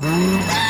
Mm-hmm.